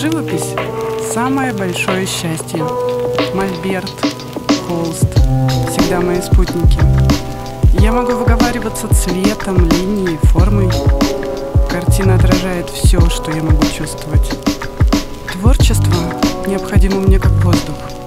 Живопись – самое большое счастье. Мольберт, холст – всегда мои спутники. Я могу выговариваться цветом, линией, формой. Картина отражает все, что я могу чувствовать. Творчество необходимо мне как воздух –